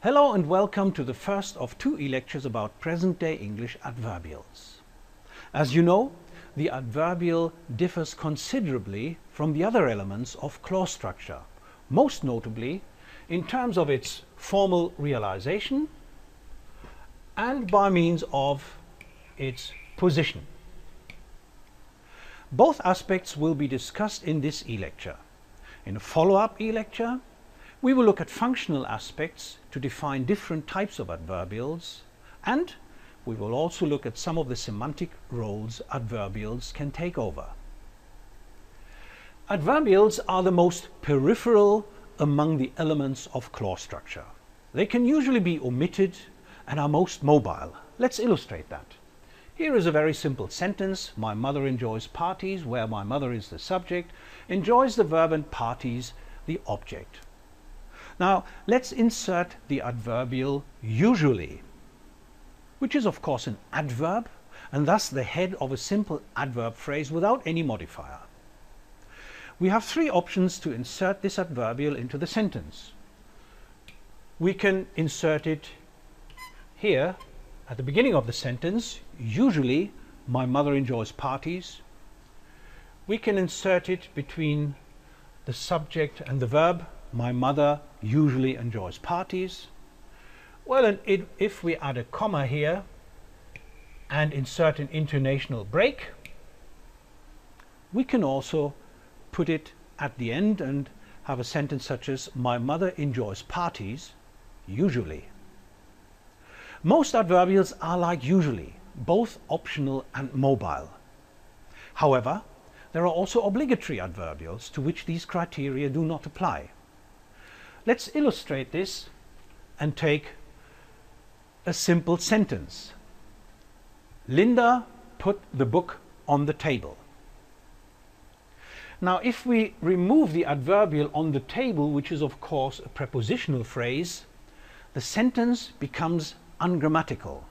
Hello and welcome to the first of two e-lectures about present-day English adverbials. As you know, the adverbial differs considerably from the other elements of clause structure, most notably in terms of its formal realization and by means of its position. Both aspects will be discussed in this e-lecture. In a follow-up e-lecture, we will look at functional aspects to define different types of adverbials and we will also look at some of the semantic roles adverbials can take over. Adverbials are the most peripheral among the elements of clause structure. They can usually be omitted and are most mobile. Let's illustrate that. Here is a very simple sentence. My mother enjoys parties, where my mother is the subject, enjoys the verb and parties the object. Now let's insert the adverbial usually, which is of course an adverb and thus the head of a simple adverb phrase without any modifier. We have three options to insert this adverbial into the sentence. We can insert it here at the beginning of the sentence, usually my mother enjoys parties. We can insert it between the subject and the verb, my mother usually enjoys parties. Well, and it, if we add a comma here and insert an intonational break, we can also put it at the end and have a sentence such as my mother enjoys parties usually. Most adverbials are like usually, both optional and mobile. However, there are also obligatory adverbials to which these criteria do not apply. Let's illustrate this and take a simple sentence. Linda put the book on the table. Now if we remove the adverbial on the table, which is of course a prepositional phrase, the sentence becomes ungrammatical.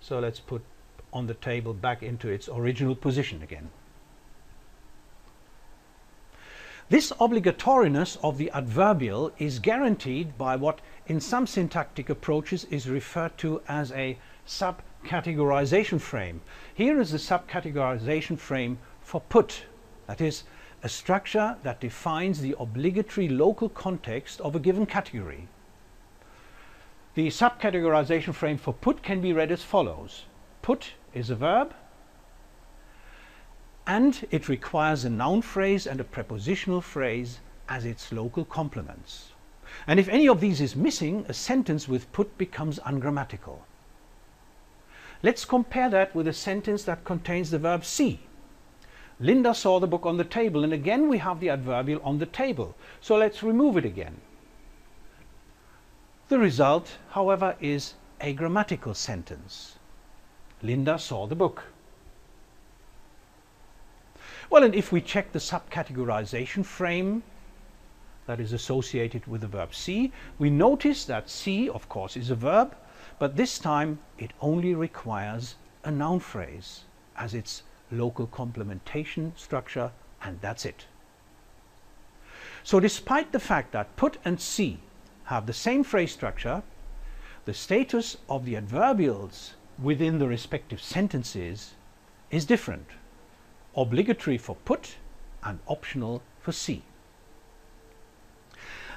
So let's put on the table back into its original position again. This obligatoriness of the adverbial is guaranteed by what in some syntactic approaches is referred to as a subcategorization frame. Here is the subcategorization frame for put, that is, a structure that defines the obligatory local context of a given category. The subcategorization frame for put can be read as follows. Put is a verb, and it requires a noun phrase and a prepositional phrase as its local complements. And if any of these is missing, a sentence with put becomes ungrammatical. Let's compare that with a sentence that contains the verb see. Linda saw the book on the table, and again we have the adverbial on the table. So let's remove it again. The result, however, is a grammatical sentence. Linda saw the book. Well, and if we check the subcategorization frame that is associated with the verb see, we notice that see, of course, is a verb, but this time it only requires a noun phrase as its local complementation structure, and that's it. So despite the fact that put and see have the same phrase structure, the status of the adverbials within the respective sentences is different obligatory for put and optional for see.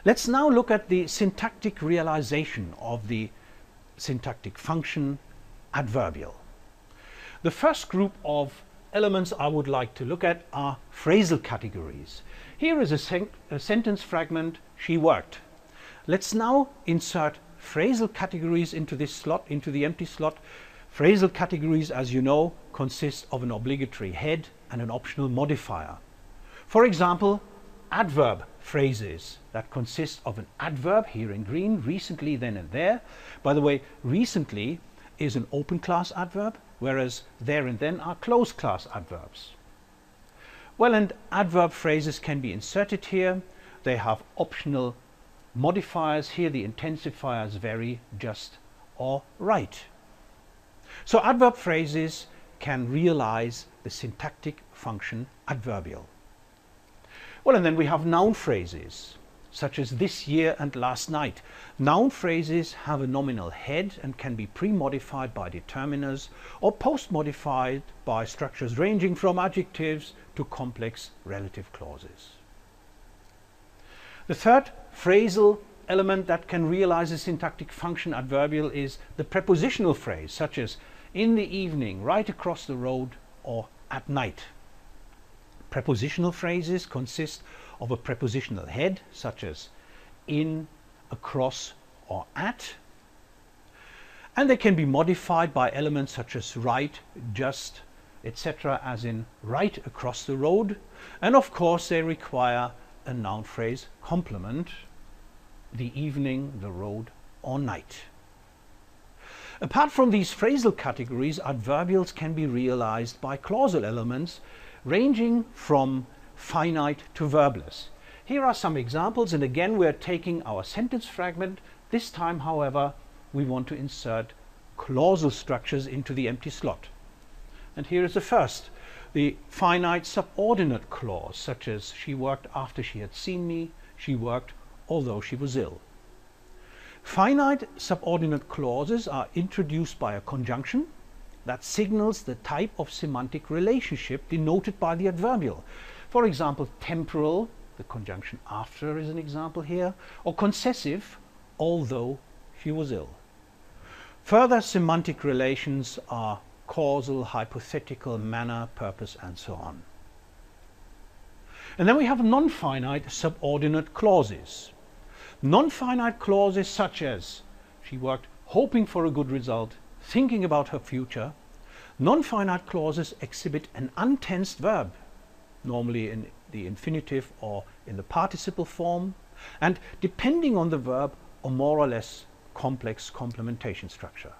Let's now look at the syntactic realization of the syntactic function adverbial. The first group of elements I would like to look at are phrasal categories. Here is a, sen a sentence fragment, she worked. Let's now insert phrasal categories into this slot, into the empty slot. Phrasal categories, as you know, consist of an obligatory head and an optional modifier. For example, adverb phrases that consist of an adverb here in green, recently, then and there. By the way, recently is an open class adverb, whereas there and then are closed class adverbs. Well, and adverb phrases can be inserted here. They have optional modifiers. Here the intensifiers vary just or right. So adverb phrases can realize the syntactic function adverbial. Well, and then we have noun phrases. such as this year and last night. Noun phrases have a nominal head and can be pre-modified by determiners or post-modified by structures ranging from adjectives to complex relative clauses. The third phrasal element that can realize a syntactic function adverbial is the prepositional phrase, such as in the evening, right across the road, or at night. Prepositional phrases consist of a prepositional head, such as in, across, or at, and they can be modified by elements such as right, just, etc., as in right across the road, and of course they require a noun phrase complement, the evening, the road, or night. Apart from these phrasal categories, adverbials can be realized by clausal elements ranging from finite to verbless. Here are some examples and again we are taking our sentence fragment. This time however we want to insert clausal structures into the empty slot. And here is the first, the finite subordinate clause such as she worked after she had seen me, she worked although she was ill. Finite subordinate clauses are introduced by a conjunction that signals the type of semantic relationship denoted by the adverbial. For example, temporal, the conjunction after is an example here, or concessive, although she was ill. Further semantic relations are causal, hypothetical, manner, purpose, and so on. And then we have non-finite subordinate clauses. Non-finite clauses such as she worked hoping for a good result, thinking about her future. Non-finite clauses exhibit an untensed verb, normally in the infinitive or in the participle form, and depending on the verb, a more or less complex complementation structure.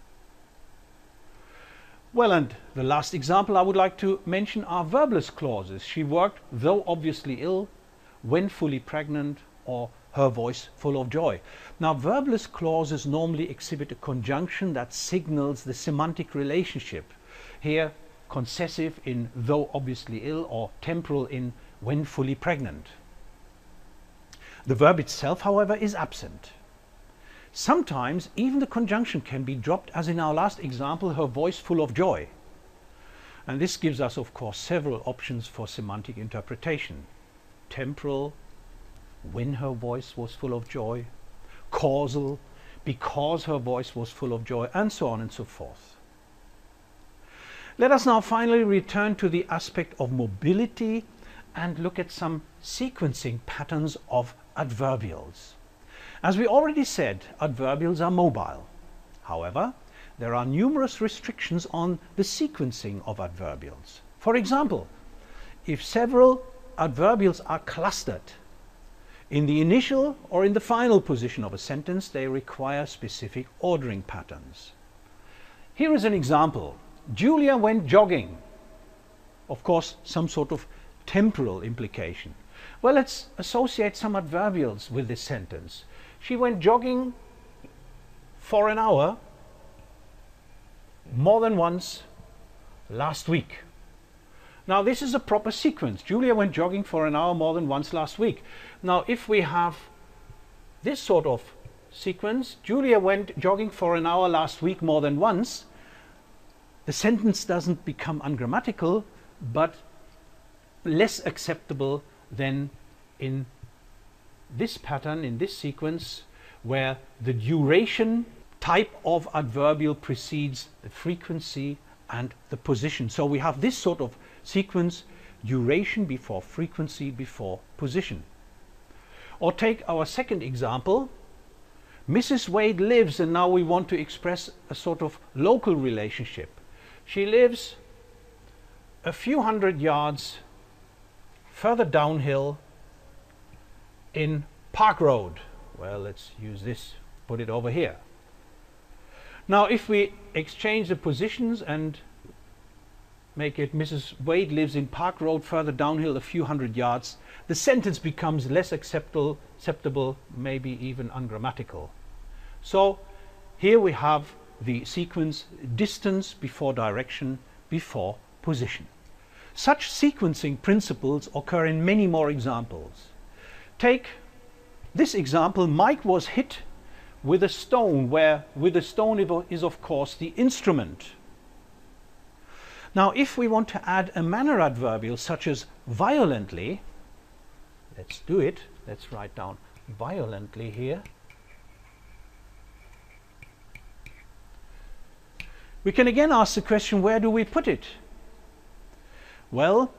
Well, and the last example I would like to mention are verbless clauses. She worked, though obviously ill, when fully pregnant, or her voice full of joy. Now, verbless clauses normally exhibit a conjunction that signals the semantic relationship. Here, concessive in though obviously ill or temporal in when fully pregnant. The verb itself, however, is absent. Sometimes even the conjunction can be dropped as in our last example, her voice full of joy. And this gives us, of course, several options for semantic interpretation. Temporal, when her voice was full of joy, causal, because her voice was full of joy, and so on and so forth. Let us now finally return to the aspect of mobility and look at some sequencing patterns of adverbials. As we already said, adverbials are mobile. However, there are numerous restrictions on the sequencing of adverbials. For example, if several adverbials are clustered in the initial or in the final position of a sentence, they require specific ordering patterns. Here is an example. Julia went jogging. Of course, some sort of temporal implication. Well, let's associate some adverbials with this sentence. She went jogging for an hour more than once last week. Now this is a proper sequence. Julia went jogging for an hour more than once last week. Now if we have this sort of sequence, Julia went jogging for an hour last week more than once, the sentence doesn't become ungrammatical, but less acceptable than in this pattern, in this sequence, where the duration type of adverbial precedes the frequency and the position. So we have this sort of sequence duration before frequency before position. Or take our second example. Mrs. Wade lives and now we want to express a sort of local relationship. She lives a few hundred yards further downhill in Park Road. Well, let's use this, put it over here. Now, if we exchange the positions and make it Mrs. Wade lives in Park Road further downhill a few hundred yards, the sentence becomes less acceptable, acceptable, maybe even ungrammatical. So here we have the sequence distance before direction before position. Such sequencing principles occur in many more examples. Take this example, Mike was hit with a stone, where with a stone is of course the instrument. Now if we want to add a manner adverbial such as violently, let's do it, let's write down violently here. We can again ask the question, where do we put it? Well,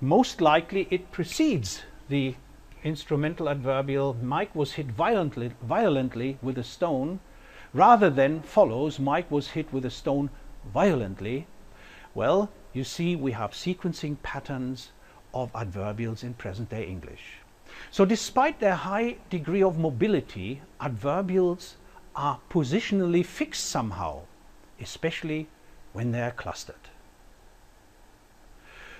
most likely it precedes the instrumental adverbial Mike was hit violently, violently with a stone rather than follows Mike was hit with a stone violently. Well, you see we have sequencing patterns of adverbials in present day English. So despite their high degree of mobility, adverbials are positionally fixed somehow, especially when they are clustered.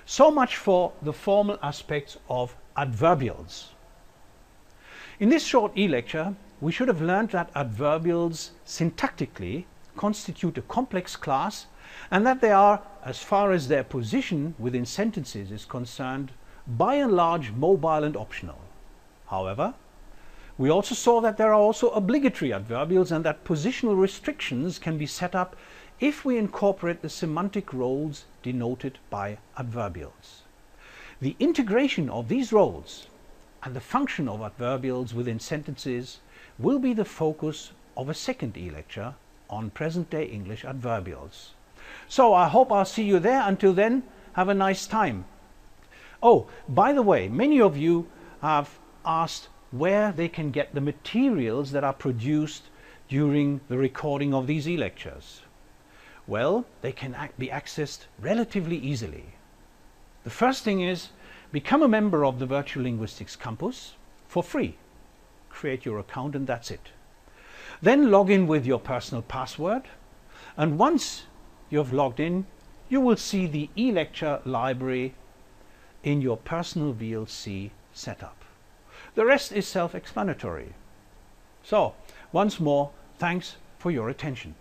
So much for the formal aspects of adverbials. In this short e-lecture, we should have learned that adverbials syntactically constitute a complex class and that they are, as far as their position within sentences is concerned, by and large mobile and optional. However, we also saw that there are also obligatory adverbials and that positional restrictions can be set up if we incorporate the semantic roles denoted by adverbials. The integration of these roles and the function of adverbials within sentences will be the focus of a second e-lecture on present-day English adverbials. So I hope I'll see you there. Until then, have a nice time. Oh, by the way, many of you have asked where they can get the materials that are produced during the recording of these e-lectures. Well, they can be accessed relatively easily. The first thing is Become a member of the Virtual Linguistics Campus for free. Create your account and that's it. Then log in with your personal password and once you have logged in you will see the e-lecture library in your personal VLC setup. The rest is self-explanatory. So, once more, thanks for your attention.